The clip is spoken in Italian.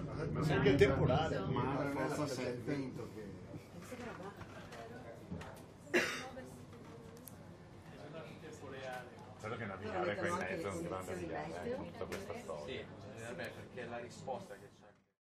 ma sei anche temporale. Ma la forza c'è il vento che... Credo che navigare qua in mezzo è un grande viaggio, eh, tutta questa storia. Sì, perché la risposta che c'è.